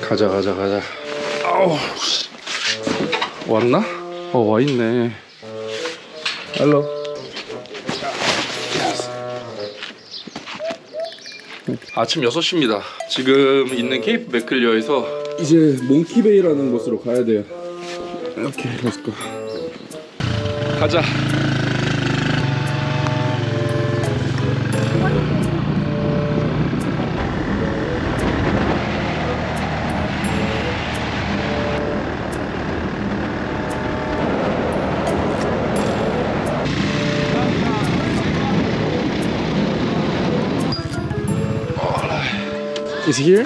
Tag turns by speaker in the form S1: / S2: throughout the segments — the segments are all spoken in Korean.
S1: 가자 가자 가자. 아우 씨. 왔나? 어 와있네. Hello. 아침 6시입니다. 지금 있는 케이프 맥클리어에서 이제 몽키베이라는 곳으로 가야 돼요. 오케이 let's go 가자 Is he here?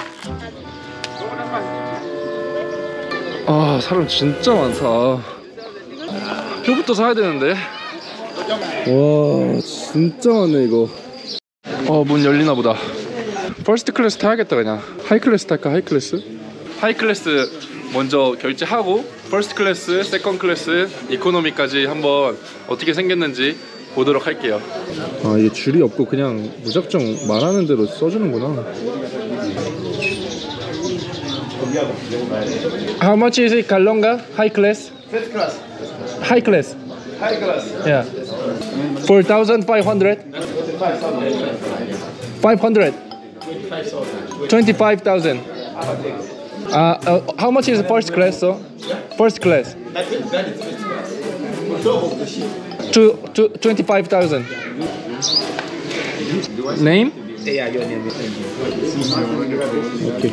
S1: 아 사람 진짜 많다. 표부터 사야 되는데. 와 진짜 많네 이거. 어 문 열리나 보다. first class 타야겠다 그냥. high class 탈까 high class? high class 먼저 결제하고 first class, second class, economy까지 한번 어떻게 생겼는지 보도록 할게요. 아 이게 줄이 없고 그냥 무작정 말하는 대로 써주는구나 How much is it Kalonga? High class?
S2: Fifth class.
S1: High class.
S2: High class.
S1: Yeah. 4,500? 500? 25,000. Uh, uh, how much is first class? So? First class?
S2: That is, that is class. On top of the ship.
S1: Two, two, 25,000. Name?
S2: Yeah, your name
S1: Okay.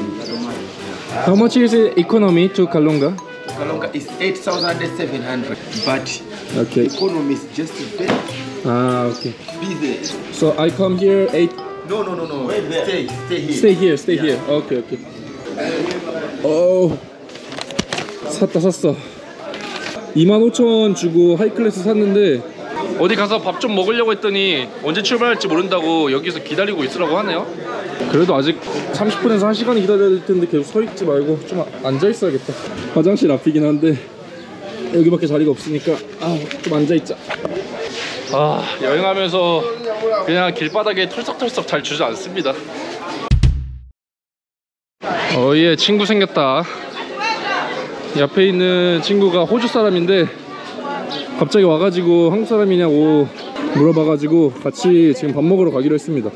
S1: How much is it economy to Kalunga?
S2: Kalonga is 8,700. But
S1: Okay.
S2: economy is just a bit
S1: Ah, okay.
S2: busy.
S1: So I come here eight.
S2: No, no, no, no. Stay, stay here.
S1: Stay here, stay here. Okay, okay. 어, 샀다 샀어. 25,000원 주고 하이클래스 샀는데 어디 가서 밥 좀 먹으려고 했더니 언제 출발할지 모른다고 여기서 기다리고 있으라고 하네요. 그래도 아직 30분에서 1시간 기다려야 될 텐데 계속 서 있지 말고 좀 앉아 있어야겠다. 화장실 앞이긴 한데 여기밖에 자리가 없으니까 아, 좀 앉아 있자. 아, 여행하면서 그냥 길바닥에 털썩털썩 잘 주저앉습니다. 어예 친구 생겼다 이 앞에 있는 친구가 호주 사람인데 갑자기 와가지고 한국 사람이냐고 물어봐가지고 같이 지금 밥 먹으러 가기로 했습니다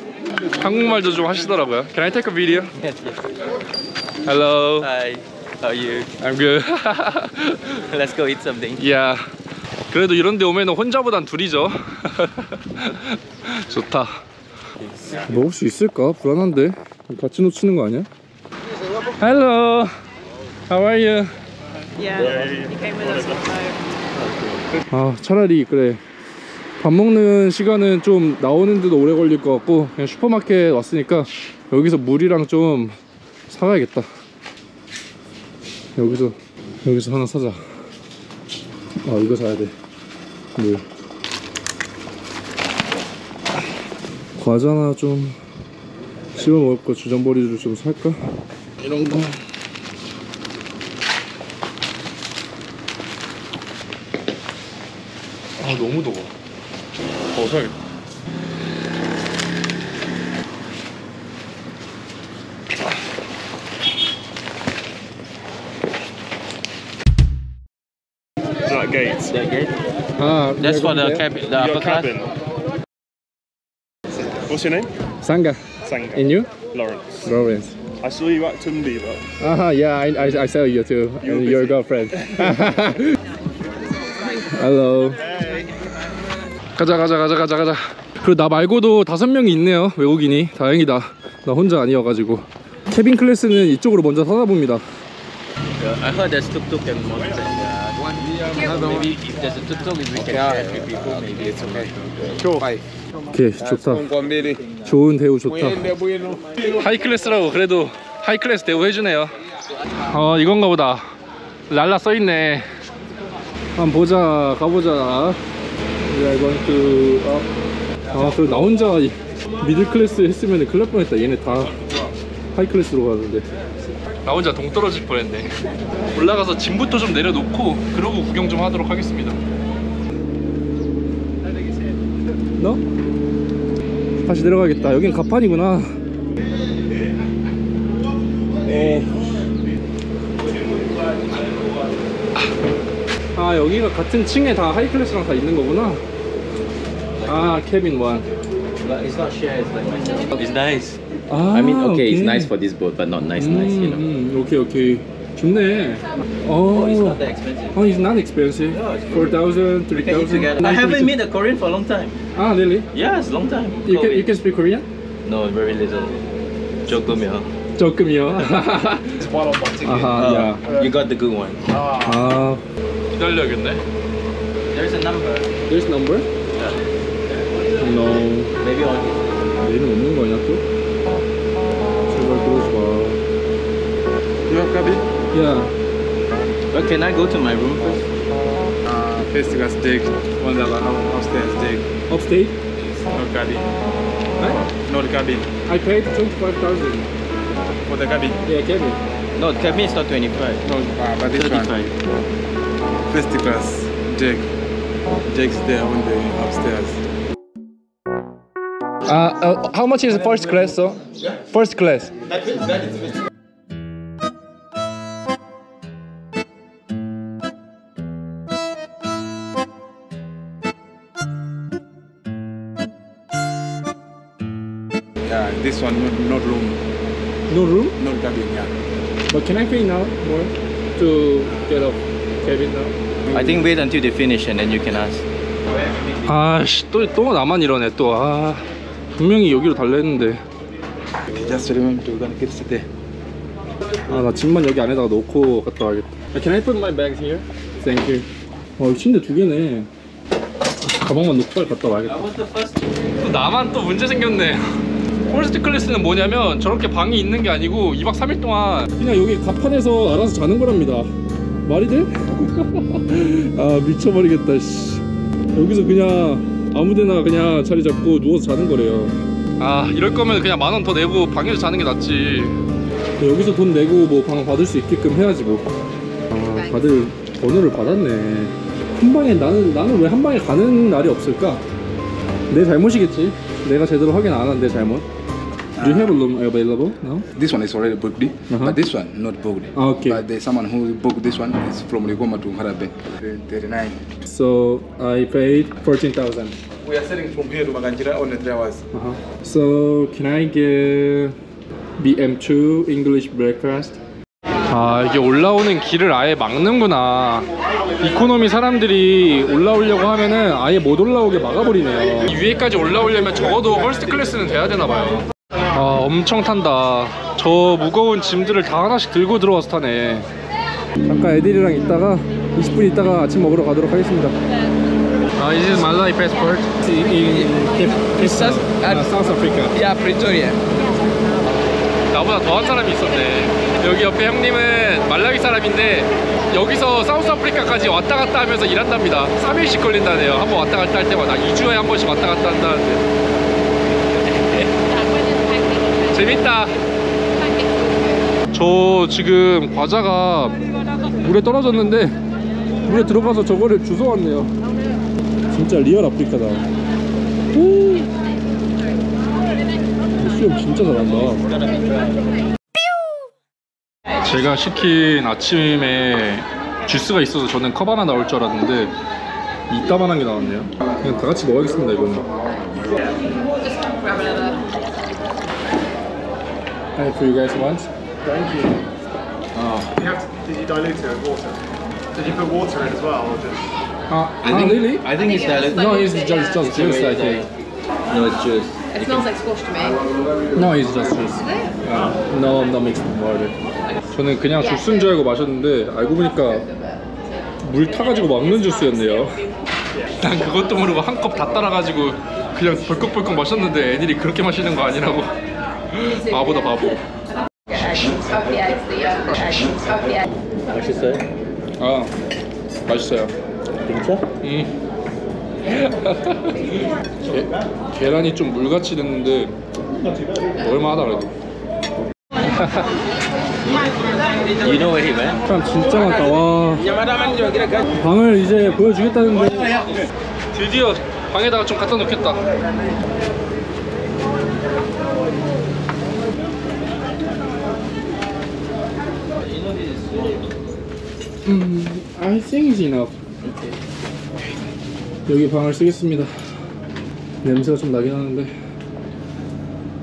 S1: 한국말도 좀 하시더라고요 Can I take a video? Hello
S3: Hi, how are you?
S1: I'm good
S3: Let's go eat something.
S1: yeah. 그래도 이런 데 오면 혼자보단 둘이죠 좋다 먹을 수 있을까? 불안한데 같이 놓치는 거 아니야? Hello How are you?
S4: Yeah.
S1: 아 차라리 그래 밥 먹는 시간은 좀 나오는데도 오래 걸릴 것 같고 그냥 슈퍼마켓 왔으니까 여기서 물이랑 좀 사가야겠다. 여기서 여기서 하나 사자. 아 이거 사야 돼물. 과자나 좀 씹어 먹을 거 주전버리를 좀 살까? 이런 거. 아 너무 더워 metal too. Is
S5: that gate?
S3: That gate?
S1: Ah,
S3: That's for the cabin. The
S5: Your
S3: cabin. Class.
S5: What's your name?
S1: Sangha.
S5: Sangha.
S1: And you?
S5: Lawrence.
S1: Lawrence.
S5: I saw you at Tumbi, but.
S1: Uh -huh, yeah, I, I, I saw you too.
S5: You
S1: your girlfriend. Hello. Hey. 가자, 가자, 가자, 가자, 가자. 그리고 나 말고도 다섯 명이 있네요, 외국인이. 다행이다. 나 혼자 아니어가지고. 케빈 클래스는 이쪽으로 먼저 찾아봅니다.
S3: Yeah, I heard there's tuk tuk and mountain. Yeah. Maybe if there's a tuk tuk, if we can three people, maybe it's okay.
S1: 오케이, 좋다. 좋은 대우 좋다. high class라고 그래도 high class 대우 해주네요. 어, 이건가 보다. 일랄라 써있네. 한번 보자, 가보자. 야, 이건 그, 아, 아, 그래, 나 혼자 이 middle class 했으면 큰일 날 뻔했다. 얘네 다 high class로 가는데. 나 혼자 동 떨어질 뻔했네. 올라가서 짐부터 좀 내려놓고, 그러고 구경 좀 하도록 하겠습니다. 너? 다시 내려가겠다. 여긴 갑판이구나. 어, 아 여기가 같은 층에 다 high class랑 다 있는 거구나 아 cabin one
S3: But it's not share, it's like. It's nice.
S1: 아,
S3: I mean, okay, it's nice for this boat, but not nice, nice, you know.
S1: 음, 음, 오케이 오케이 좋네
S3: Oh, it's
S1: 어
S3: not that expensive.
S1: Oh, it's not expensive.
S3: No, it's
S1: 4,000,
S3: We can eat
S1: 3,000.
S3: together. I haven't met a Korean for a long time.
S1: Ah, really?
S3: Yes, long time.
S1: You can, you can speak Korean?
S3: No, very little. 조금요.
S1: 조금이요.
S3: Uh,
S1: 아하, 야.
S3: You got the good one.
S1: 아. 기다려야겠네.
S3: There's a number.
S1: There's number? No.
S3: Maybe on it.
S1: 얘는 없는 거 아니야 또? 제발 그러지 마.
S6: You have cabin?
S1: Yeah.
S3: But can I go to my room first?
S6: Uh, first class deck, one that are upstairs deck.
S1: Upstate?
S6: No cabin.
S1: Huh?
S6: No cabin.
S1: I paid 25,000.
S6: For the cabin.
S1: Yeah, cabin.
S3: No, cabin is not 25.
S6: No, uh, but this
S3: 35.
S6: one. First class deck. Jack's there on the upstairs.
S1: Uh, uh, how much is first class, sir? First class.
S6: Yeah, this one no, not room,
S1: No room?
S6: no cabin. Yeah.
S1: But can I pay now more to get a cabin now?
S3: I think wait until they finish and then you can ask.
S1: 아씨 또, 또 나만 이러네 또 아 분명히 여기로 달라 했는데
S6: Just remember to gonna keep it there.
S1: 아나 짐만 여기 안에다가 놓고 갔다 와야겠다 Can I put my bags here? Thank you 어 여기 침대 두 개네 가방만 놓고 빨리 갔다 와야겠다 또 나만 또 문제 생겼네 first class는 뭐냐면 저렇게 방이 있는 게 아니고 2박 3일 동안 그냥 여기 갑판에서 알아서 자는 거랍니다 말이 돼? 아 미쳐버리겠다 씨 여기서 그냥 아무데나 그냥 자리 잡고 누워서 자는 거래요 아 이럴 거면 그냥 만 원 더 내고 방에서 자는 게 낫지 여기서 돈 내고 뭐 방 받을 수 있게끔 해야지 뭐. 아, 다들 번호를 받았네. 한 방에 나는 나는 왜 한 방에 가는 날이 없을까? 내 잘못이겠지. 내가 제대로 확인 안 한 내 잘못. Do you have a room available now?
S6: This one is already booked,
S1: Uh-huh.
S6: but this one not booked.
S1: Ah, okay.
S6: But there's someone who booked this one is from Rigoma to Harabe. 39.
S1: So I paid fourteen thousand.
S6: We are sailing from here to Makanjira only three hours.
S1: Uh-huh. So can I get BM2 English breakfast? 아 이게 올라오는 길을 아예 막는구나 economy 사람들이 올라오려고 하면은 아예 못 올라오게 막아버리네요 이 위에까지 올라오려면 적어도 first class는 돼야 되나봐요 아 엄청 탄다 저 무거운 짐들을 다 하나씩 들고 들어와서 타네 잠깐 애들이랑 있다가 20분 있다가 아침 먹으러 가도록 하겠습니다 아, this is Malay passport in, in, in South, South Africa
S3: Yeah, Pretoria.
S1: 나보다 더한 사람이 있었네. 여기 옆에 형님은 말라위 사람인데 여기서 사우스 아프리카까지 왔다 갔다 하면서 일한답니다. 3일씩 걸린다네요. 한번 왔다 갔다 할 때마다 2주에 한 번씩 왔다 갔다 한다는데. 재밌다. 저 지금 과자가 물에 떨어졌는데 물에 들어가서 저거를 주워왔네요. 진짜 real 아프리카다. 오. 수영 진짜 잘한다. 제가 시킨 아침에 주스가 있어서 저는 컵 하나 나올 줄 알았는데 이따만한 게 나왔네요. 그냥 다 같이 먹어야겠습니다 이거는. Hey, for you guys once.
S5: Thank you. You have to, did you dilute it with water? Did you put water in as well, or just?
S1: Ah,
S3: I
S1: ah,
S3: think,
S1: really?
S3: I think it's diluted.
S1: No, it's just just juice, I think.
S3: No, it's juice.
S4: It smells like squash to me.
S1: No, it's just juice. Uh, no, no mixed with water. 저는 그냥 주스인 줄 알고 마셨는데 알고 보니까 물 타가지고 먹는 주스였네요. 난 그것도 모르고 한 컵 다 따라가지고 그냥 벌컥벌컥 마셨는데 애들이 그렇게 마시는 거 아니라고 바보다 바보.
S3: 맛있어요?
S1: 아 맛있어요.
S3: 진짜?
S1: 음. 게, 계란이 좀 물같이 됐는데 얼마 하다 그래도.
S3: You know where he went?
S1: 사람 진짜 많다 와. 방을 이제 보여주겠다는데 드디어 방에다가 좀 갖다 놓겠다. It's enough. 여기 방을 쓰겠습니다. 냄새가 좀 나긴 하는데.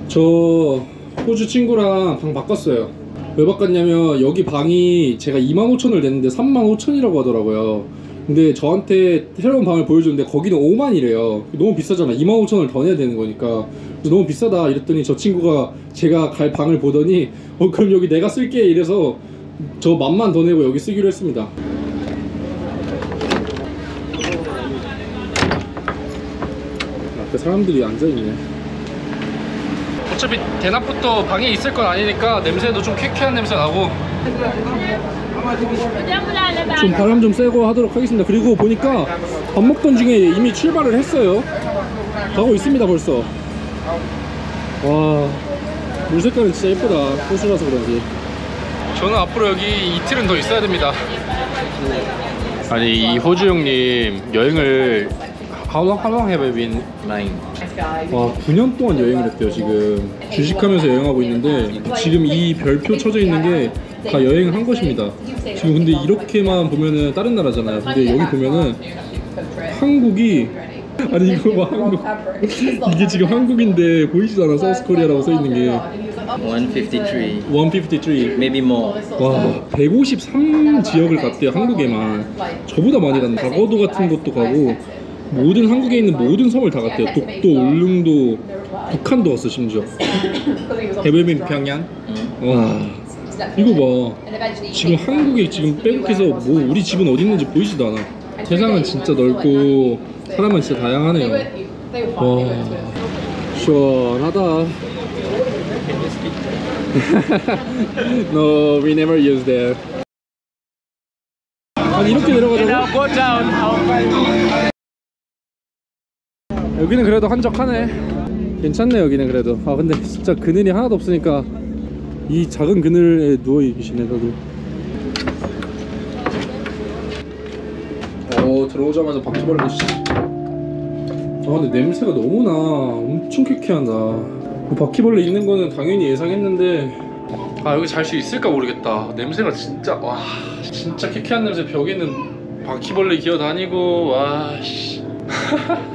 S1: 저 호주 친구랑 방 바꿨어요. 왜 바꿨냐면 여기 방이 제가 25,000을 냈는데 35,000이라고 하더라고요. 근데 저한테 새로운 방을 보여주는데 거기는 5만이래요. 너무 비싸잖아. 25,000을 더 내야 되는 거니까. 너무 비싸다 이랬더니 저 친구가 제가 갈 방을 보더니 어 그럼 여기 내가 쓸게 이래서 저 만만 더 내고 여기 쓰기로 했습니다. 앞에 사람들이 앉아있네. 어차피 대낮부터 방에 있을 건 아니니까 냄새도 좀 쾌쾌한 냄새 나고 좀 바람 좀 쐬고 하도록 하겠습니다. 그리고 보니까 밥 먹던 중에 이미 출발을 했어요. 가고 있습니다 벌써. 와, 물 색깔은 진짜 예쁘다. 호수라서 그런지. 저는 앞으로 여기 이틀은 더 있어야 됩니다. 아니 이 호주 형님 여행을 How long, how long have you been flying? 와 9년 동안 여행을 했대요 지금 주식하면서 여행하고 있는데 지금 이 별표 쳐져 있는 게 다 여행을 한 것입니다 지금 근데 이렇게만 보면은 다른 나라잖아요 근데 여기 보면은 한국이 아니 이거 봐 한국 이게 지금 한국인데 보이지도 않아 사우스 코리아라고 써 있는 게
S3: 153.
S1: 153.
S3: Maybe more.
S1: 와, 153 지역을 갔대요, 한국에만. 저보다 많이 갔네. 과거도 같은 것도 가고, 모든 한국에 있는 모든 섬을 다 갔대요. 독도, 울릉도, 북한도 갔어, 심지어. 해외빈 평양? 와, 이거 봐. 지금 한국에 지금 빼곡해서 뭐, 우리 집은 어디 있는지 보이지도 않아. 세상은 진짜 넓고, 사람은 진짜 다양하네요. 와, 시원하다. no, we never use there. 아니 이렇게 내려가자고? 여기는 그래도 한적하네. 괜찮네 여기는 그래도. 아 근데 진짜 그늘이 하나도 없으니까 이 작은 그늘에 누워 계시네 다들. 어 들어오자마자 바퀴벌레 씨. 아 근데 냄새가 너무나 엄청 쾌쾌하다. 뭐 바퀴벌레 있는 거는 당연히 예상했는데 아 여기 잘 수 있을까 모르겠다. 냄새가 진짜 와 진짜 쾌쾌한 냄새 벽에는 바퀴벌레 기어다니고 와 씨.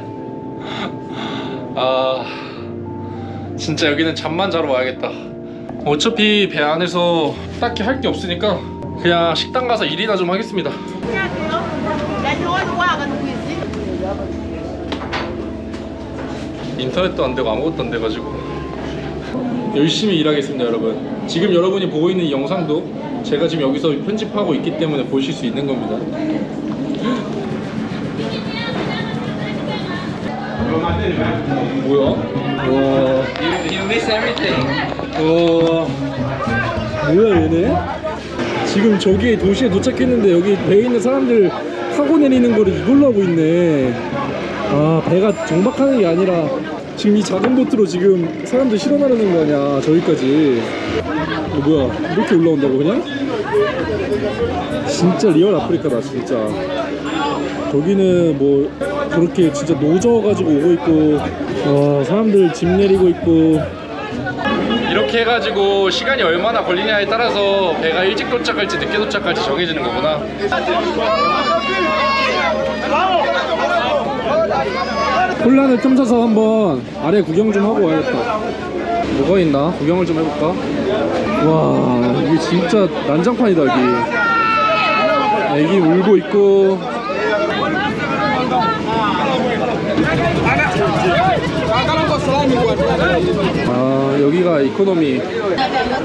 S1: 아 진짜 여기는 잠만 자러 와야겠다. 어차피 배 안에서 딱히 할 게 없으니까 그냥 식당 가서 일이나 좀 하겠습니다. 인터넷도 안 되고 아무것도 안 돼가지고 열심히 일하겠습니다 여러분 지금 여러분이 보고 있는 이 영상도 제가 지금 여기서 편집하고 있기 때문에 보실 수 있는 겁니다 뭐야? 와
S3: You miss everything.
S1: 와 뭐야 얘네? 지금 저기에 도시에 도착했는데 여기 배에 있는 사람들 타고 내리는 거를 이걸로 하고 있네 아 배가 정박하는 게 아니라 지금 이 작은 보트로 지금 사람들 실어 나르는 거 아니야 저기까지 어, 뭐야 이렇게 올라온다고 그냥? 진짜 real 아프리카다 진짜 저기는 뭐 저렇게 진짜 노 저어가지고 오고 있고 와 사람들 짐 내리고 있고. 이렇게 해가지고 시간이 얼마나 걸리냐에 따라서 배가 일찍 도착할지 늦게 도착할지 정해지는 거구나. 혼란을 틈타서 한번 아래 구경 좀 하고 와야겠다. 뭐가 있나? 구경을 좀 해볼까? 와 이게 진짜 난장판이다 여기. 애기 울고 있고 아 여기가 economy.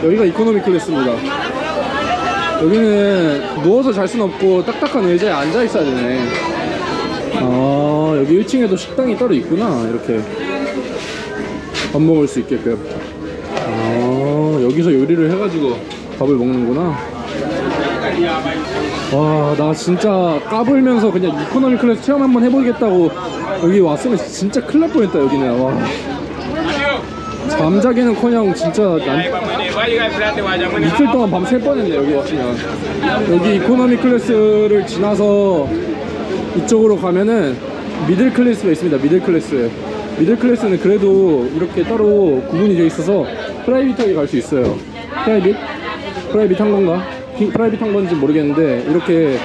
S1: 여기가 economy class입니다. 여기는 누워서 잘 수는 없고 딱딱한 의자에 앉아 있어야 되네. 아 여기 1층에도 식당이 따로 있구나 이렇게. 밥 먹을 수 있게끔. 아 여기서 요리를 해가지고 밥을 먹는구나. 와 나 진짜 까불면서 그냥 economy class 체험 한번 해보겠다고 여기 왔으면 진짜 큰일 날 뻔했다 여기는 와 잠자기는 커녕 진짜 난 이틀 동안 밤샐 뻔했네 여기 왔으면 여기 economy class를 지나서 이쪽으로 가면은 middle class가 있습니다 middle class middle class는 그래도 이렇게 따로 구분이 되어 있어서 private하게 갈 수 있어요 private? private 한 건가? 핑- private한 건지 모르겠는데 이렇게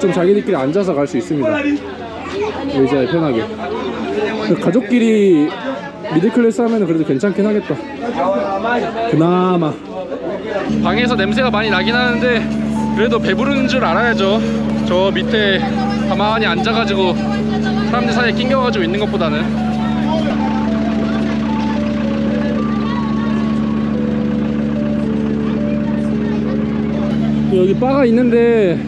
S1: 좀 자기들끼리 앉아서 갈 수 있습니다. 의자에 편하게. 가족끼리 middle class 하면 그래도 괜찮긴 하겠다. 그나마. 방에서 냄새가 많이 나긴 하는데 그래도 배부른 줄 알아야죠. 저 밑에 가만히 앉아가지고 사람들 사이에 낑겨가지고 있는 것보다는. 여기 바가 있는데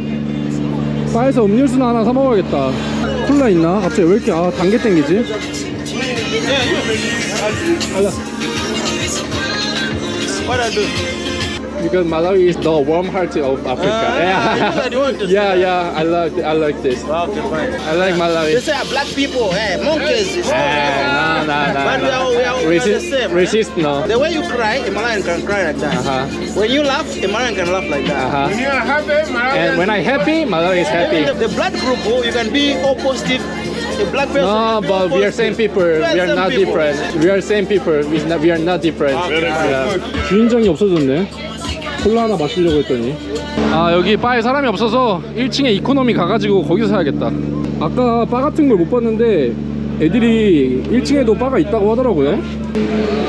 S1: 바에서 음료수나 하나 사 먹어야겠다. 콜라 있나? 갑자기 왜 이렇게 아 단계 땡기지?
S3: I do?
S1: Because Malawi is the warm heart of Africa.
S3: Uh, you want to
S1: yeah, yeah, I like I like this.
S3: Okay, fine.
S1: I like Malawi.
S3: They say black people, hey, monkeys.
S1: Eh, no, no, no,
S3: But we are, we are, we are the
S1: Resist,
S3: same. right?
S1: resist, no.
S3: The way you cry, a Malayan can cry like that.
S1: Uh-huh.
S3: When you laugh, a Malayan can laugh like that.
S1: Uh-huh.
S5: You're happy, man.
S1: And when I happy, Malawi is happy.
S3: Even the, the blood group, oh, you can be all positive. The black person.
S1: No,
S3: can be
S1: but
S3: all
S1: we are
S3: positive.
S1: same people. We are
S3: same
S1: not
S3: people.
S1: different. We are same people. We are not, we are not different. Yeah. 주인장이 없어졌네. 콜라 하나 마시려고 했더니. 아 여기 바에 사람이 없어서 1층에 이코노미 가가지고 거기서 사야겠다. 아까 바 같은 걸 못 봤는데 애들이 1층에도 바가 있다고 하더라고요.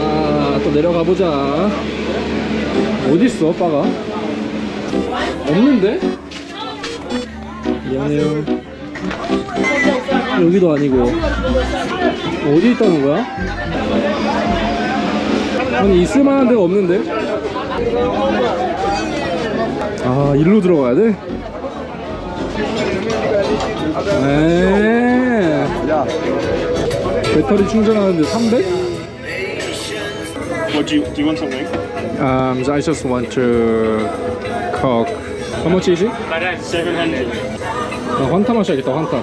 S1: 아 또 내려가 보자. 어디 있어 바가? 없는데? 미안해요. 여기도 아니고 어디 있다는 거야? 아니 있을 만한 데가 없는데? 아 일로 들어가야 돼? 에 배터리 충전하는데 300?
S5: What do you, do you want something?
S1: Um, I just want to cook. How much is it?
S5: Like that, 700.
S1: 아, 환타 마셔야겠다 환타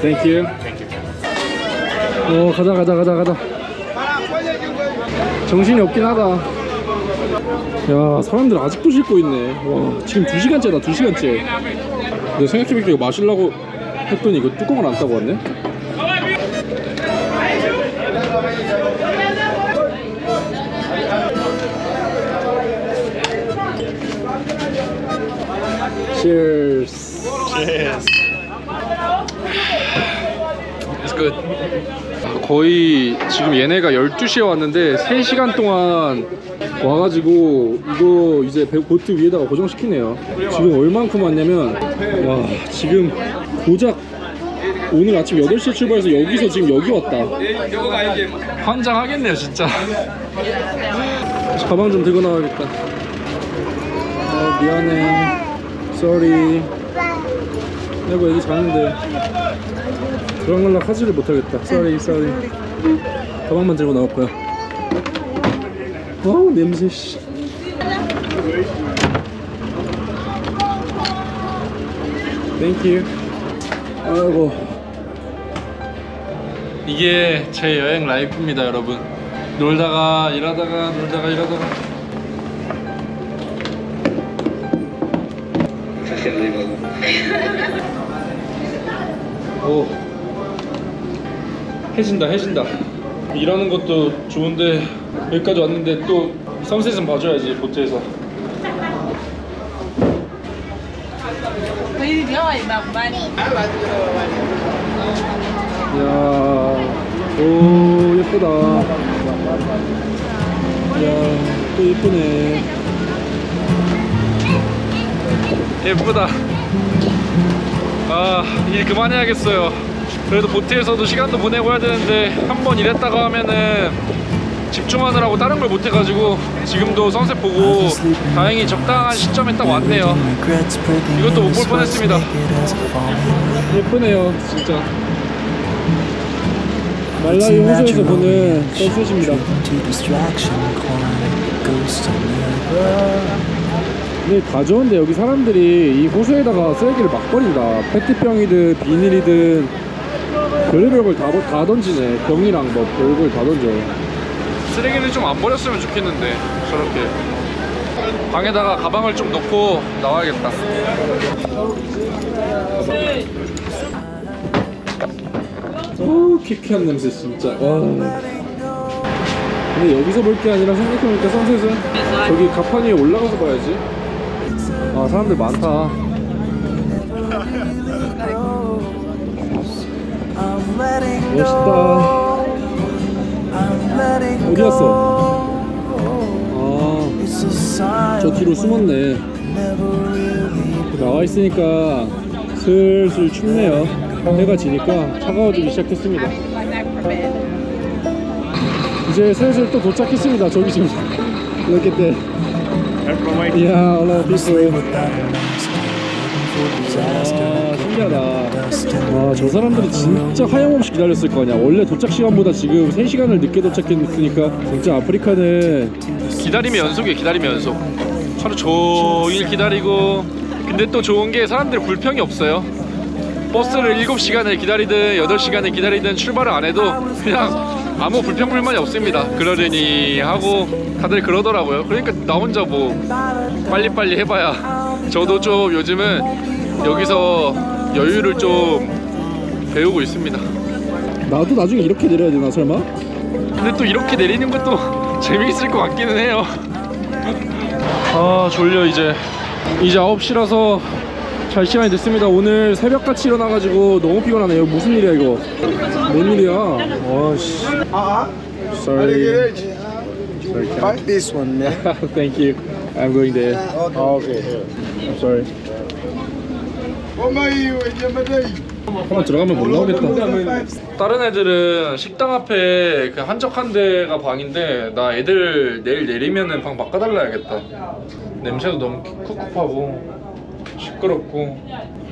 S1: Thank you 오 가자 가자 가자 가자 정신이 없긴 하다. 야 사람들 아직도 싣고 있네. 와 지금 2시간째다 2시간째. 내가 생각해보니까 이거 마시려고 했더니 이거 뚜껑을 안 따고 왔네? Cheers.
S5: Cheers.
S1: It's good. 거의 지금 얘네가 12시에 왔는데 3시간 동안 와가지고 이거 이제 배- 보트 위에다가 고정시키네요. 지금 얼만큼 왔냐면 와 지금 고작 오늘 아침 8시에 출발해서 여기서 지금 여기 왔다. 환장하겠네요 진짜. 가방 좀 들고 나와야겠다. 아, 미안해. Sorry. 내가 여기 자는데. 그런걸로 하지를 못하겠다. Sorry, sorry. 가방만 들고 나올 거야. 어우 냄새 씨. Thank you. 아이고. 이게 제 여행 라이프입니다, 여러분. 놀다가 일하다가 놀다가 일하다가. 오. 해진다 해진다. 일하는 것도 좋은데 여기까지 왔는데 또 선셋은 봐줘야지 보트에서. 야오 예쁘다. 야또 예쁘네. 예쁘다. 아, 일 그만해야겠어요. 그래도 보트에서도 시간도 보내고 해야 되는데 한 번 일했다가 하면은 집중하느라고 다른 걸 못 해가지고 지금도 선셋 보고 다행히 적당한 시점에 딱 왔네요.
S7: 이것도 못 볼 뻔했습니다.
S1: 예쁘네요, 진짜. 말라위 호수에서 보는 선셋입니다. 근데 다 좋은데 여기 사람들이 이 호수에다가 쓰레기를 막 버린다. 페트병이든 비닐이든 별의별 걸다다 던지네. 병이랑 뭐 별걸 다 던져. 쓰레기는 좀 안 버렸으면 좋겠는데 저렇게 방에다가 가방을 좀 넣고 나와야겠다. 오 퀴퀴한 냄새 진짜. 와. 근데 여기서 볼 게 아니라 생각해보니까 선셋은 저기 가판 위에 올라가서 봐야지 아 사람들 많다 멋있다. 어디 갔어? 아 저 뒤로 숨었네. 나와 있으니까 슬슬 춥네요. 해가 지니까 차가워지기 시작했습니다. 이제 슬슬 또 도착했습니다 저기 지금. 이렇게 때.
S5: Everyone waiting.
S1: 이야 올라 피스 아 신기하다 와 저 사람들이 진짜 하염없이 기다렸을 거 아니야. 원래 도착 시간보다 지금 3시간을 늦게 도착했으니까 진짜 아프리카는 기다림의 연속이에요 기다림의 연속. 하루 종일 기다리고 근데 또 좋은 게 사람들이 불평이 없어요. 버스를 7시간을 기다리든 8시간을 기다리든 출발을 안 해도 그냥 아무 불평 불만이 없습니다. 그러려니 하고 다들 그러더라고요. 그러니까 나 혼자 뭐 빨리빨리 해봐야 저도 좀 요즘은 여기서 여유를 좀 배우고 있습니다. 나도 나중에 이렇게 내려야 되나 설마? 근데 또 이렇게 내리는 것도 재미있을 것 같기는 해요. 아 졸려 이제. 이제 9시라서 잘 시간이 됐습니다. 오늘 새벽같이 일어나가지고 너무 피곤하네요. 무슨 일이야 이거? 뭔 일이야? 와씨. Sorry.
S7: Find this one, man.
S1: Thank you. I'm going there. Okay. I'm sorry 한번 들어가면 못 나오겠다. 다른 애들은 식당 앞에 그 한적한 데가 방인데 나 애들 내일 내리면은 방 바꿔달라야겠다. 냄새도 너무 쿡쿡하고 시끄럽고.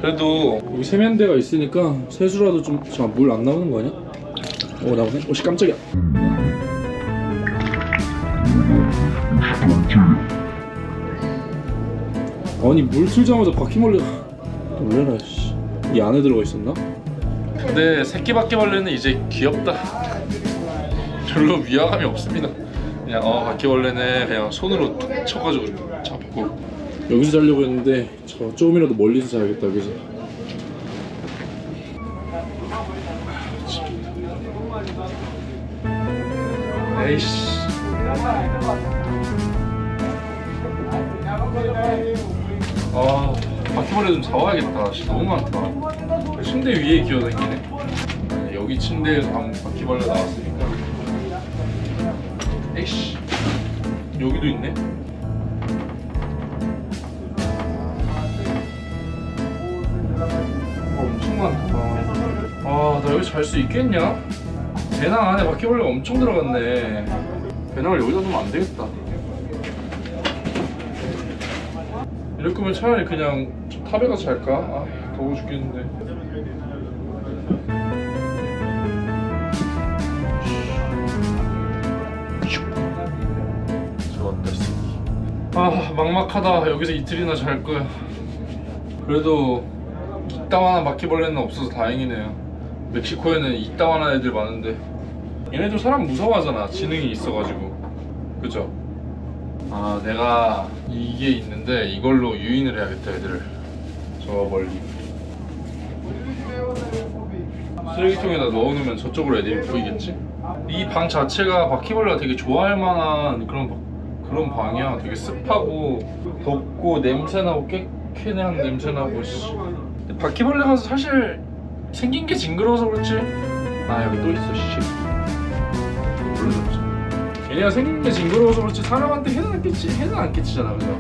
S1: 그래도 여기 세면대가 있으니까 세수라도 좀 잠깐 물안 나오는 거 아니야? 오 나오네? 오씨 깜짝이야. 아니 물 틀자마자 바퀴벌레가 놀래라 씨. 이 안에 들어가 있었나? 근데 새끼 바퀴벌레는 이제 귀엽다. 별로 위화감이 없습니다. 그냥 어 바퀴벌레네. 그냥 손으로 툭 쳐가지고 잡고. 여기서 자려고 했는데 저 조금이라도 멀리서 자야겠다 여기서. 에이씨. 아 바퀴벌레 좀 잡아야겠다. 씨, 너무 많다. 침대 위에 기어다니네 여기 침대에서 방 바퀴벌레 나왔으니까. 에이씨. 여기도 있네? 어, 엄청 많다. 아나 여기 잘 수 있겠냐? 배낭 안에 바퀴벌레가 엄청 들어갔네. 배낭을 여기다 두면 안 되겠다 이럴 거면 차라리 그냥 좀 탑에 가서 잘까? 아 더워 죽겠는데 씨. 아 막막하다 여기서 이틀이나 잘 거야 그래도 이따만한 바퀴벌레는 없어서 다행이네요 멕시코에는 이따만한 애들 많은데 얘네들 사람 무서워하잖아 지능이 있어가지고 그죠? 아 내가 이게 있는데 이걸로 유인을 해야겠다 애들을. 저 멀리. 쓰레기통에다 넣어놓으면 저쪽으로 애들이 보이겠지? 이 방 자체가 바퀴벌레가 되게 좋아할 만한 그런 바- 그런 방이야. 되게 습하고 덥고 냄새나고 깨끗한 냄새나고 씨. 바퀴벌레가 사실 생긴 게 징그러워서 그렇지? 아 여기 또 있어 씨 얘네가 생긴 게 징그러워서 그렇지. 사람한테 해는 안 끼치 해는 안 끼치잖아 그죠?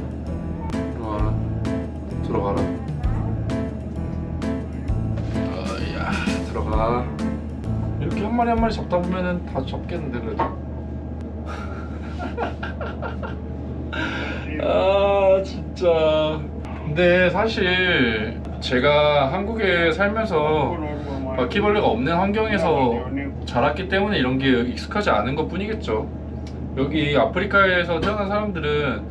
S1: 들어가라. 들어가라 어야 들어가. 이렇게 한 마리 한 마리 잡다 보면은 다 잡겠는데 그래도. 아 진짜. 근데 사실 제가 한국에 살면서 바퀴벌레가 없는 환경에서 자랐기 때문에 이런 게 익숙하지 않은 것 뿐이겠죠. 여기 아프리카에서 태어난 사람들은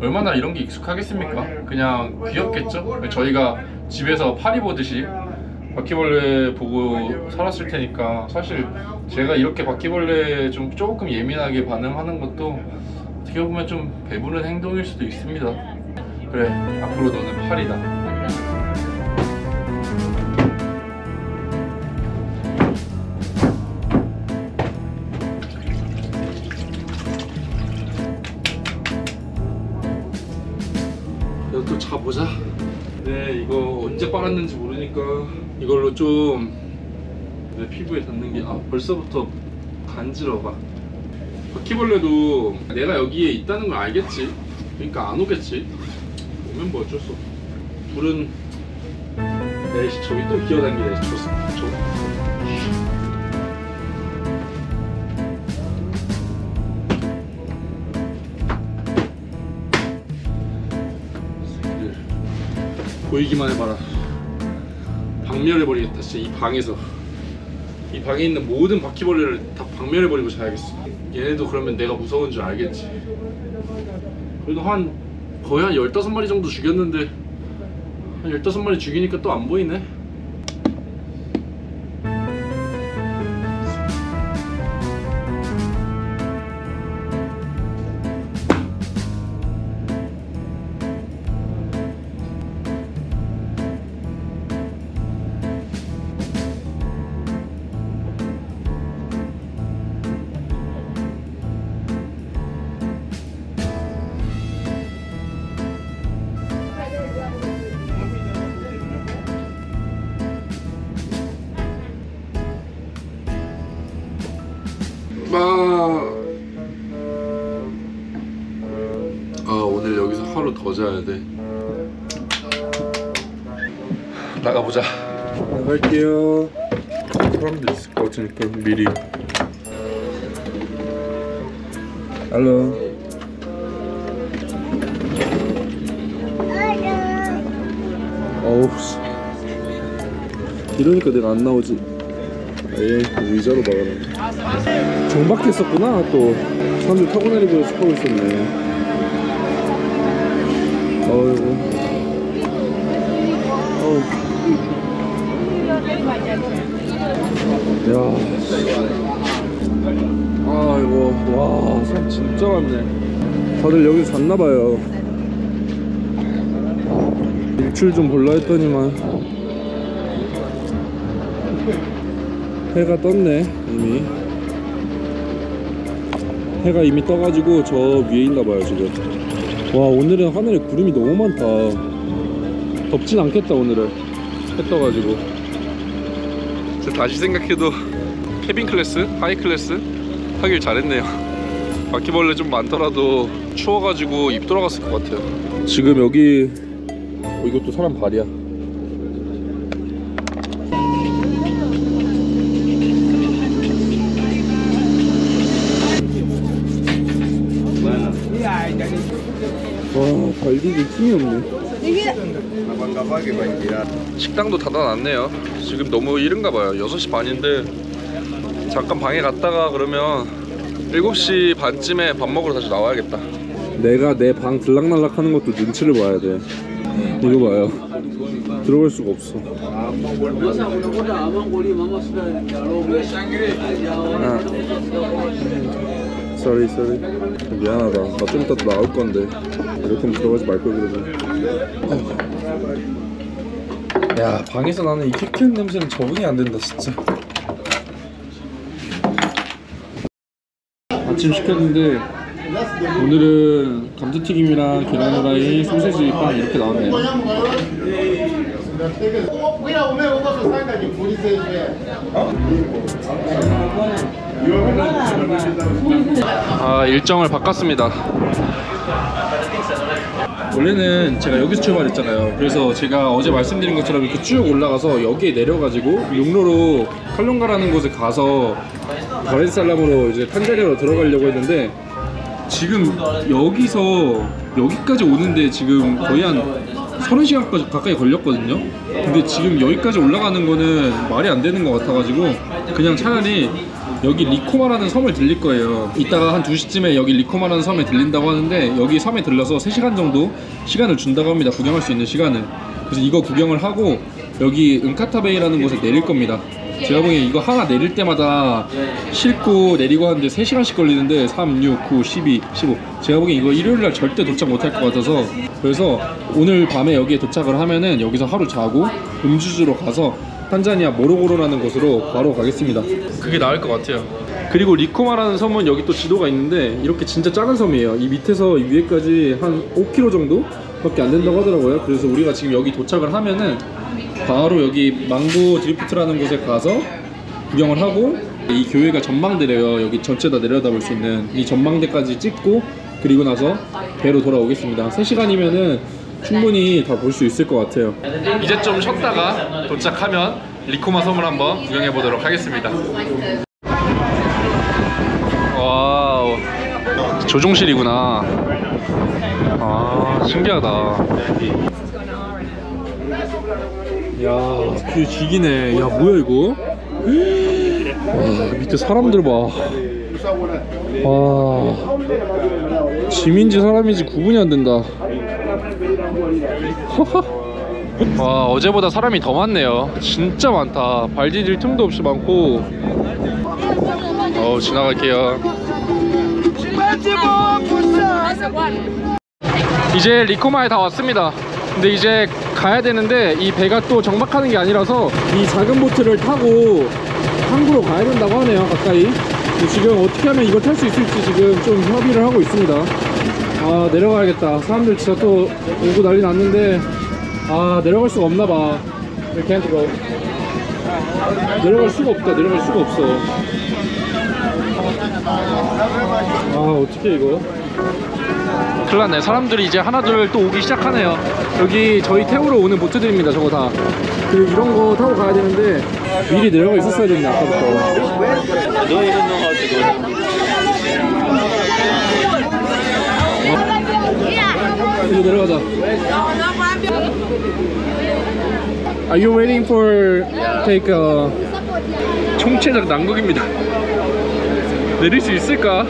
S1: 얼마나 이런 게 익숙하겠습니까? 그냥 귀엽겠죠? 저희가 집에서 파리 보듯이 바퀴벌레 보고 살았을 테니까 사실 제가 이렇게 바퀴벌레 좀 조금 예민하게 반응하는 것도 어떻게 보면 좀 배부른 행동일 수도 있습니다. 그래, 앞으로 너는 파리다. 이걸로 좀 내 피부에 닿는 게 아 벌써부터 간지러워. 바퀴벌레도 내가 여기에 있다는 걸 알겠지. 그러니까 안 오겠지. 오면 뭐 어쩔 수 없어. 불은 에이씨 저기 또 기어다니네. 저, 저. 보이기만 해봐라. 박멸해버리겠다. 진짜 이 방에서. 이 방에 있는 모든 바퀴벌레를 다 박멸해버리고 자야겠어. 얘네도 그러면 내가 무서운 줄 알겠지. 그래도 한 거의 한 15마리 정도 죽였는데 한 15마리 죽이니까 또 안 보이네. 또 사람들 타고 내리고 하고 있었네. 어이구. 어우. 야. 아이고 와 사람 진짜 많네. 다들 여기서 잤나봐요. 일출 좀 볼라 했더니만. 해가 떴네 이미 해가 이미 떠가지고 저 위에 있나봐요 지금. 와 오늘은 하늘에 구름이 너무 많다. 덥진 않겠다 오늘은. 해 떠가지고. 다시 생각해도 cabin class, high class? 하길 잘했네요. 바퀴벌레 좀 많더라도 추워가지고 입 돌아갔을 것 같아요. 지금 여기 어, 이것도 사람 발이야 와 발디딜 힘이 없네. 식당도 닫아놨네요. 지금 너무 이른가 봐요. 6시 반인데 잠깐 방에 갔다가 그러면 7시 반쯤에 밥 먹으러 다시 나와야겠다. 내가 내 방 들락날락 하는 것도 눈치를 봐야 돼. 이거 봐요. 들어갈 수가 없어. 아. Sorry sorry 미안하다. 나 좀 이따 또 나올 건데 이렇게 들어가지 말 걸 그러지 야 방에서 나는 이 퀴퀴한 냄새는 적응이 안 된다 진짜. 아침 시켰는데 오늘은 감자튀김이랑 계란 후라이, 소세지 빵 이렇게 나왔네요. 아 일정을 바꿨습니다 원래는 제가 여기서 출발했잖아요. 그래서 제가 어제 말씀드린 것처럼 이렇게 쭉 올라가서 여기에 내려가지고 용로로 칼론가라는 곳에 가서 바렌살람으로 이제 탄자리아로 들어가려고 했는데 지금 여기서 여기까지 오는데 지금 거의 한 30시간 가까이 걸렸거든요. 근데 지금 여기까지 올라가는 거는 말이 안 되는 것 같아가지고 그냥 차라리 여기 리코마라는 섬을 들릴 거예요. 이따가 한 2시쯤에 여기 리코마라는 섬에 들린다고 하는데 여기 섬에 들러서 3시간 정도 시간을 준다고 합니다. 구경할 수 있는 시간을. 그래서 이거 구경을 하고 여기 은카타베이라는 곳에 내릴 겁니다. 제가 보기엔 이거 하나 내릴 때마다 싣고 내리고 하는데 3시간씩 걸리는데 3, 6, 9, 12, 15 제가 보기엔 이거 일요일날 절대 도착 못할 것 같아서 그래서 오늘 밤에 여기에 도착을 하면은 여기서 하루 자고 음주주로 가서 탄자니아 모로고로라는 곳으로 바로 가겠습니다 그게 나을 것 같아요 그리고 리코마라는 섬은 여기 또 지도가 있는데 이렇게 진짜 작은 섬이에요. 이 밑에서 이 위에까지 한 5km 정도 밖에 안 된다고 하더라고요. 그래서 우리가 지금 여기 도착을 하면은 바로 여기 망고 드리프트라는 곳에 가서 구경을 하고 이 교회가 전망대래요. 여기 전체 다 내려다볼 수 있는 이 전망대까지 찍고 그리고 나서 배로 돌아오겠습니다. 3시간이면은 충분히 다 볼 수 있을 것 같아요. 이제 좀 쉬었다가 도착하면 리코마 섬을 한번 구경해 보도록 하겠습니다. Wow. 조종실이구나. 아 신기하다. 야 그 지기네. 야 뭐야 이거? 와 밑에 사람들 봐 와. 짐인지 사람인지 구분이 안 된다 와 어제보다 사람이 더 많네요 진짜 많다 발 디딜 틈도 없이 많고 어 지나갈게요. 이제 리코마에 다 왔습니다. 근데 이제 가야 되는데 이 배가 또 정박하는 게 아니라서 이 작은 보트를 타고 항구로 가야 된다고 하네요 가까이. 지금 어떻게 하면 이걸 탈 수 있을지 지금 좀 협의를 하고 있습니다. 아 내려가야겠다. 사람들 진짜 또 오고 난리 났는데 아 내려갈 수가 없나 봐. We can't go. 내려갈 수가 없다. 내려갈 수가 없어. 아 어떻게 이거 큰일 났네 사람들이 이제 하나둘 또 오기 시작하네요 여기 저희 태우러 오는 보트들입니다 저거 다 그 이런 거 타고 가야 되는데 미리 내려가 있었어야 됐네 아까부터
S3: I don't even know how to go.
S1: 이거 내려가자 Are you waiting for take a 총체적 난국입니다 내릴 수 있을까?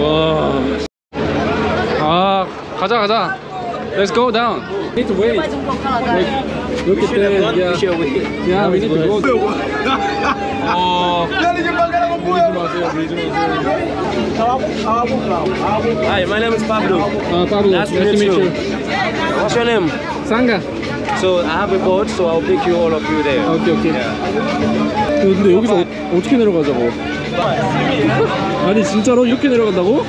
S1: 와. 아, 가자 가자. Let's go down. Need to wait. Look at them. Yeah. Yeah, we need to go. 어. 마세요.
S3: Hi, my name is Pablo.
S1: 아, Pablo. Nice to meet you.
S3: What's your name?
S1: 상가.
S3: So I have a boat, so I'll pick you all of you there.
S1: 오케이 오케이. 근데 여기서 어, 어떻게 내려가자고? 아니 진짜로 이렇게 내려간다고?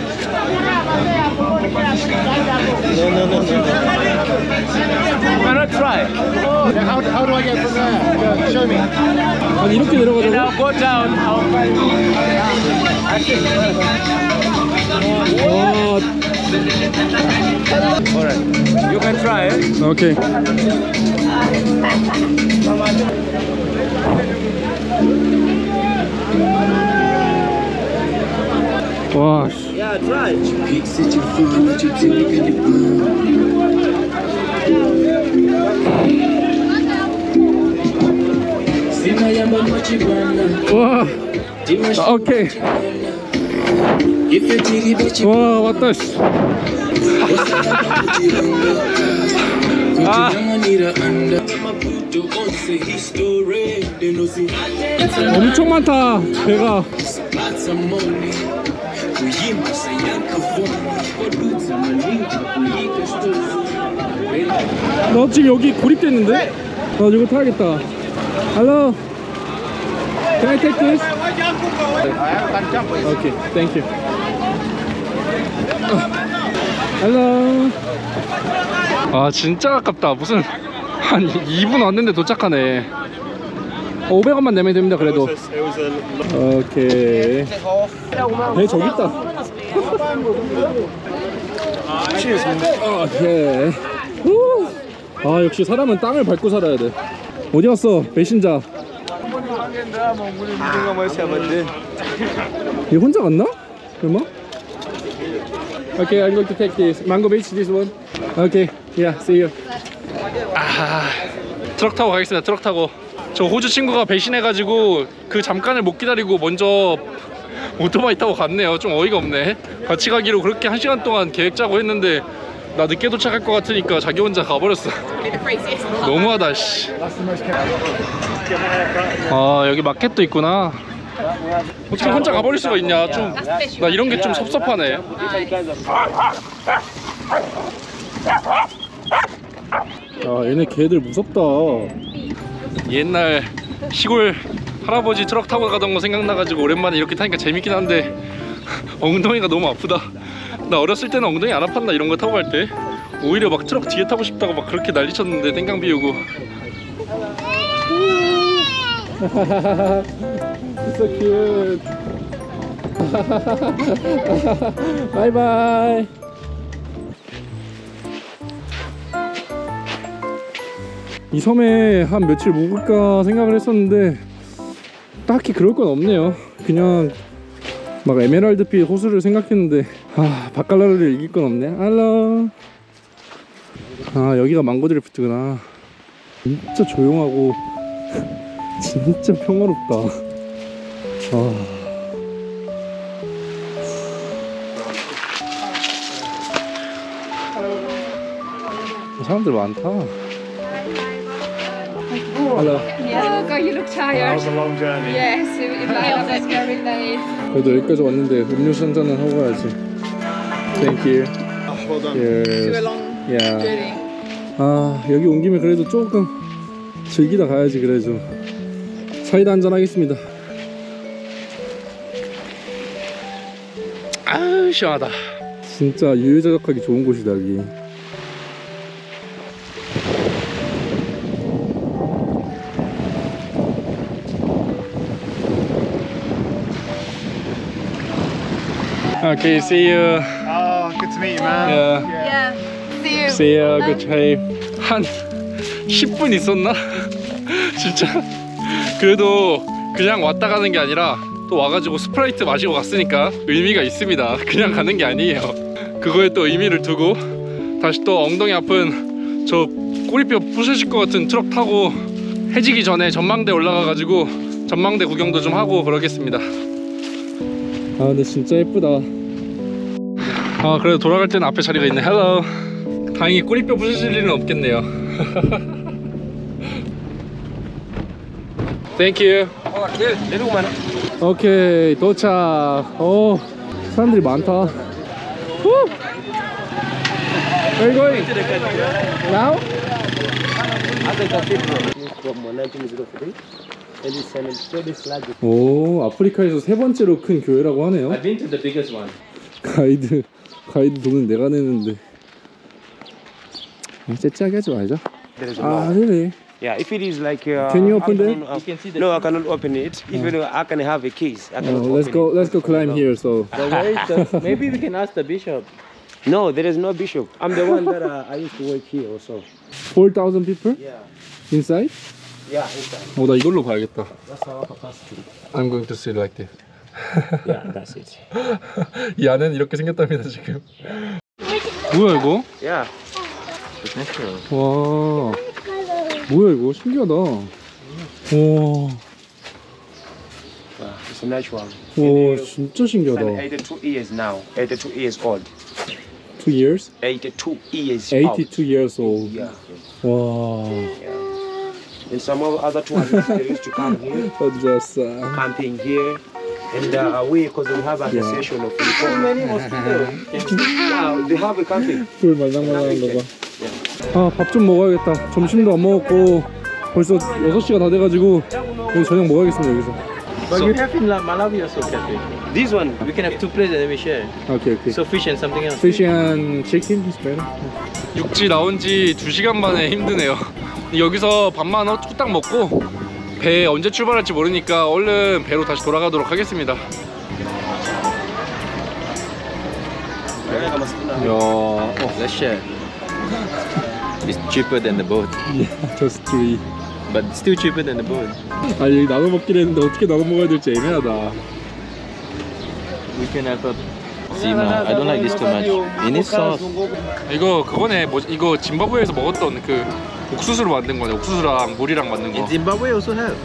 S3: No, no, no, no. Why not try?
S5: How, how do I get from there? Show me.
S1: 아니 이렇게 내려가자고?
S3: Now go down. I'll find you.
S1: 와,
S3: Alright. You can try it.
S1: 오케이. 와, 씨.
S3: Yeah, try.
S1: 와, 아, 오케이. 와, 왔다, 씨. 아, 엄청 많다, 배가. 너 지금 여기 고립됐는데? 나 이거 타야겠다. Hello. Can I take this? Okay, thank you. Hello. 아 진짜 아깝다. 무슨 한 2분 왔는데 도착하네. 500원만 내면 됩니다. 그래도. 오케이. 배 저기 있다. 오케이. 후. 아 역시 사람은 땅을 밟고 살아야 돼. 어디 갔어 배신자? 얘 혼자 갔나? 설마? Okay, I'm going to take this. Mango Beach, this one. Okay, yeah, see you. 아, 트럭 타고 가겠습니다. 트럭 타고. 저 호주 친구가 배신해가지고 그 잠깐을 못 기다리고 먼저 오토바이 타고 갔네요. 좀 어이가 없네. 같이 가기로 그렇게 한 시간 동안 계획 짜고 했는데 나 늦게 도착할 것 같으니까 자기 혼자 가버렸어. 너무하다, 씨. 아 여기 마켓도 있구나. 어떻게 혼자 가버릴 수가 있냐? 좀 나 이런 게 좀 섭섭하네. 아 얘네 개들 무섭다. 옛날 시골 할아버지 트럭 타고 가던 거 생각나가지고 오랜만에 이렇게 타니까 재밌긴 한데 엉덩이가 너무 아프다 나 어렸을 때는 엉덩이 안 아팠나 이런 거 타고 갈 때 오히려 막 트럭 뒤에 타고 싶다고 막 그렇게 난리 쳤는데 땡깡 비우고. So cute. 바이바이 이 섬에 한 며칠 묵을까 생각을 했었는데 딱히 그럴 건 없네요. 그냥 막 에메랄드빛 호수를 생각했는데 아 바칼라르를 이길 건 없네 알로 아 여기가 망고드리프트구나 진짜 조용하고 진짜 평화롭다 아 사람들 많다 Hello.
S8: Yeah. Oh God, you look tired.
S5: That was a long journey.
S8: Yes, it, it was very late.
S1: 그래도 여기까지 왔는데 음료수 한 잔은 하고 가야지. Thank you.
S8: Long
S1: Yeah. 아 여기 온 김에 그래도 조금 즐기다 가야지 그래도. 사이다 한잔 하겠습니다. 아우 시원하다. 진짜 유유자적하기 좋은 곳이다 여기. Okay, see you.
S5: Oh, good to meet you, man.
S1: Yeah.
S8: Yeah. See you.
S1: See you. Good day. 한 10분 있었나? 진짜. 그래도 그냥 왔다 가는 게 아니라 또 와가지고 스프라이트 마시고 갔으니까 의미가 있습니다. 그냥 가는 게 아니에요. 그거에 또 의미를 두고 다시 또 엉덩이 아픈 저 꼬리뼈 부서질 것 같은 트럭 타고 해지기 전에 전망대 올라가가지고 전망대 구경도 좀 하고 그러겠습니다. 아 근데 진짜 예쁘다. 아 그래도 돌아갈 때는 앞에 자리가 있네. Hello. 다행히 꼬리뼈 부서질 일은 없겠네요. Thank you. 오케이 도착. 오 사람들이 많다. 후. Where are you going? Now? 오 아프리카에서 세 번째로 큰 교회라고 하네요.
S3: I've been to the biggest one.
S1: 가이드 가이드 돈은 내가 내는데 째째하게 하지 말자 아 그래
S9: Yeah, if it is like. Uh,
S1: Can you open
S9: I
S1: that?
S9: don't know,
S3: You can see the
S9: No, I cannot open it. If you, I can have a keys. I
S1: 어,
S9: cannot
S1: let's
S9: open
S1: go let's go climb here so
S3: But where is the, maybe we can ask the bishop.
S9: it. No, there is no bishop. I'm the one that uh, I used to work here also.
S1: 4,000 people
S9: Yeah.
S1: inside?
S9: Yeah, inside.
S1: 어 나 이걸로 봐야겠다
S9: That's our capacity.
S1: I'm going to sit like this
S9: Yeah, that's it.
S1: 이 안에는 이렇게 생겼답니다 지금 뭐야 이거?
S9: Yeah.
S1: 와 뭐야 이거 신기하다 와,
S9: Wow, it's one.
S1: 와 진짜 신기하다
S9: 82 years now. 82 years old.
S1: Two years?
S9: 82 years old.
S1: 82 years old
S9: Yeah.
S1: 와
S9: And some of other others, they used to come here,
S1: 어쩌싸
S9: camping here. And uh, we, because we have an association of people. Yeah, they have a camping.
S1: 꿀 말랑말랑한 거 봐. 아, 밥 좀 먹어야겠다. 점심도 안 먹었고 벌써 6시가 다 돼가지고 여기 저녁 먹어야겠습니다, 여기서.
S3: But you have in La- Malawi also cafe.
S9: This one,
S3: We can have two plates and then we share.
S1: 오케이, 오케이.
S3: So fish and something else.
S1: Fish and chicken is better. 육지 나온 지 2시간 만에 힘드네요. 여기서 밥만 후딱 먹고 배 언제 출발할지 모르니까 얼른 배로 다시 돌아가도록 하겠습니다. 야, 어,
S3: Let's share. It's cheaper than the boat,
S1: just three.
S3: but still cheaper than the boat.
S1: 아, 여기 나눠 먹기로 했는데 어떻게 나눠 먹어야 될지 애매하다.
S3: We can have a Zima. I don't like this too much. It needs sauce.
S1: 이거 그거네, 뭐 이거 짐바브웨에서 먹었던 그 옥수수로 만든 거네. 옥수수랑 물이랑 만든 거.
S3: In Zimbabwe also have.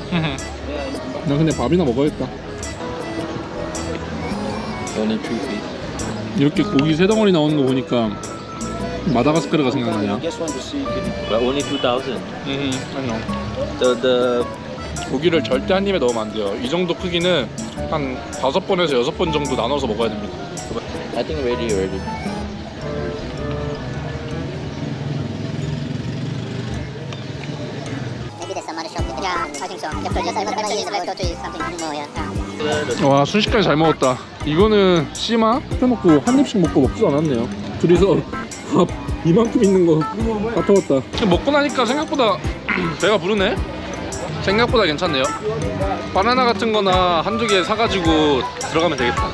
S1: 난 근데 밥이나 먹어야겠다.
S3: Only three feet.
S1: 이렇게 고기 세 덩어리 나오는 거 보니까 마다가스카르가 생각나냐?
S9: just want to see.
S3: But only 2,000.
S1: 음, 아니요.
S3: The, the
S1: 고기를 절대 한 입에 넣으면 안 돼요. 이 정도 크기는 한 다섯 번에서 여섯 번 정도 나눠서 먹어야 됩니다.
S3: I think ready already.
S1: 와 순식간에 잘 먹었다. 이거는 씨마? 해먹고 한 입씩 먹고 먹지도 않았네요. 둘이서 밥 이만큼 있는 거다 비웠다. 먹고 나니까 생각보다 배가 부르네? 생각보다 괜찮네요. 바나나 같은 거나 한두 개 사가지고 들어가면 되겠다.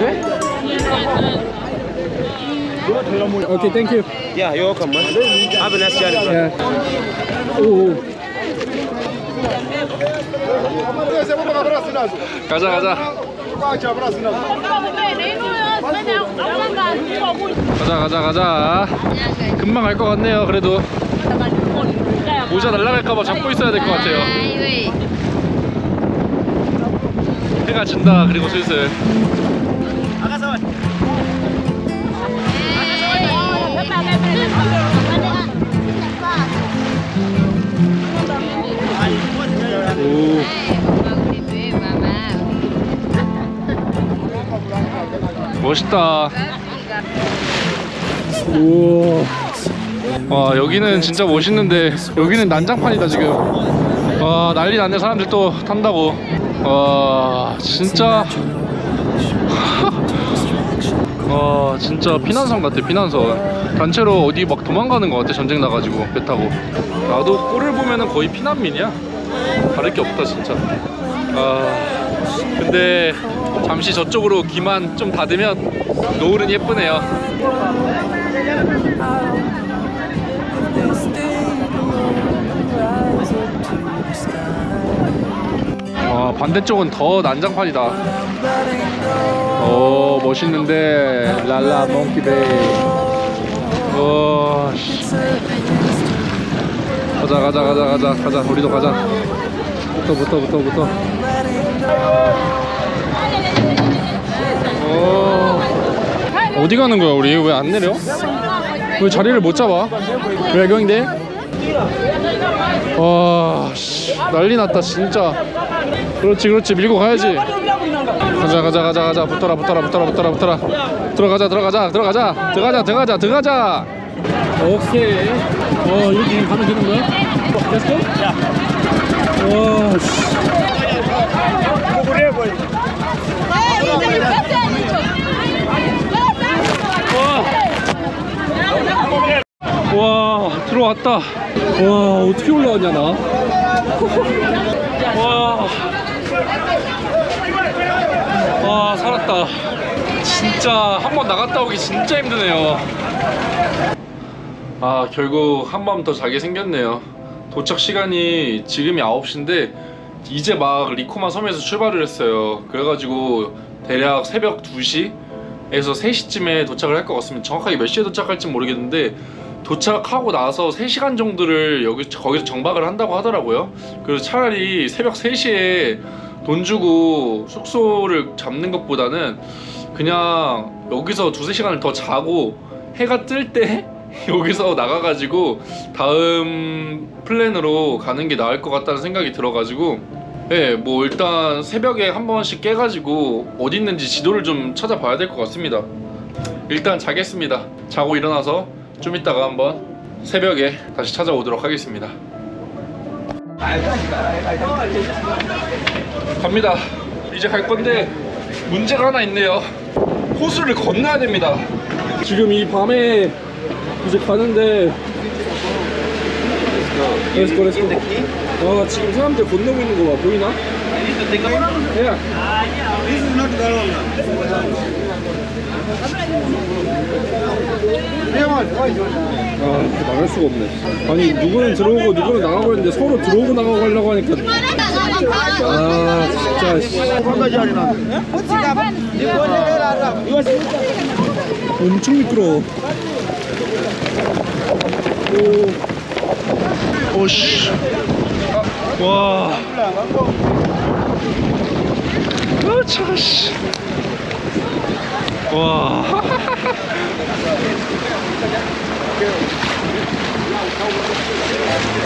S1: 네? Okay thank you
S9: Yeah, you're welcome, man. Have a nice journey, bro.
S1: 오 가자 가자. 가자 가자 가자. 금방 갈 것 같네요 그래도. 모자 날라갈까봐 잡고 있어야 될 것 같아요. 해가 진다 그리고 슬슬 멋있다. 와 여기는 진짜 멋있는데 여기는 난장판이다 지금. 와 난리 났네. 사람들 또 탄다고. 와 진짜. 와 진짜 피난선 같아 피난선 단체로 어디 막 도망가는 것 같아 전쟁 나가지고 배 타고. 나도 꼴을 보면은 거의 피난민이야 다를 게 없다 진짜. 아 근데 잠시 저쪽으로 기만 좀 닫으면 노을은 예쁘네요. 와 반대쪽은 더 난장판이다. 오 멋있는데. 랄라 몽키베이. 오 씨. 가자 가자 가자 가자 가자. 우리도 가자. 붙어 붙어 붙어 붙어 오. 어디 가는 거야 우리? 왜 안 내려? 왜 자리를 못 잡아? 왜 경인데? 와 씨, 난리 났다 진짜. 그렇지 그렇지. 밀고 가야지. 가자 가자 가자 가자. 붙어라 붙어라 붙어라 붙어라 붙어라. 들어가자 들어가자 들어가자. 들어가자 들어가자 들어가자 오케이 어 이렇게 가면 되는 거야? 렛츠고? 와 씨. 와 들어왔다 와 어떻게 올라왔냐 나 와. 와 살았다 진짜 한 번 나갔다 오기 진짜 힘드네요 아 결국 한밤 더 자게 생겼네요. 도착 시간이 지금이 9시인데 이제 막 리코마 섬에서 출발을 했어요. 그래가지고 대략 새벽 2시 에서 3시쯤에 도착을 할 것 같습니다. 정확하게 몇 시에 도착할지 모르겠는데 도착하고 나서 3시간 정도를 여기 거기서 정박을 한다고 하더라고요. 그래서 차라리 새벽 3시에 돈 주고 숙소를 잡는 것보다는 그냥 여기서 두세 시간을 더 자고 해가 뜰 때 여기서 나가가지고 다음 플랜으로 가는 게 나을 것 같다는 생각이 들어가지고 네, 뭐 일단 새벽에 한 번씩 깨가지고 어디 있는지 지도를 좀 찾아봐야 될 것 같습니다. 일단 자겠습니다. 자고 일어나서 좀 이따가 한번 새벽에 다시 찾아오도록 하겠습니다. 갑니다. 이제 갈 건데 문제가 하나 있네요. 호수를 건너야 됩니다. 지금 이 밤에 이제 가는데 let's go let's go 와 지금 사람들 건너고 있는 거 봐 보이나? 야
S7: This is not Garona.
S1: 아 나갈 수가 없네 아니 누구는 들어오고 누구는 나가고 있는데 서로 들어오고 나가고 하려고 하니까 아 진짜 씨. 엄청 미끄러워 오 오씨 와 으차 씨 와.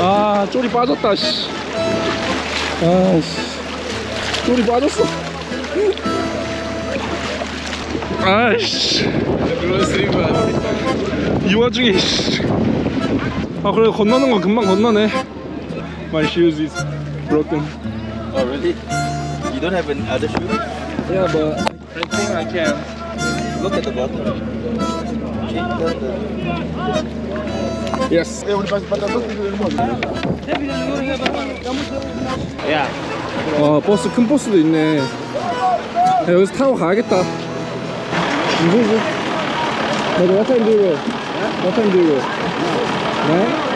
S1: 아, 쪼리 빠졌다, 씨. 아, 씨. 쪼리 빠졌어. 아이씨. 이 와중에, 씨. 아 그래 건너는 건 금방 건너네 My shoes is broken
S3: Oh, really? You don't have any other shoe?
S1: Yeah but
S3: I think I can. Look at the bottom.
S1: Yes
S3: Yeah.
S1: 와 버스 큰 버스도 있네 야, 여기서 타고 가야겠다 무슨 나도 what time do you go? What time do you go? 네?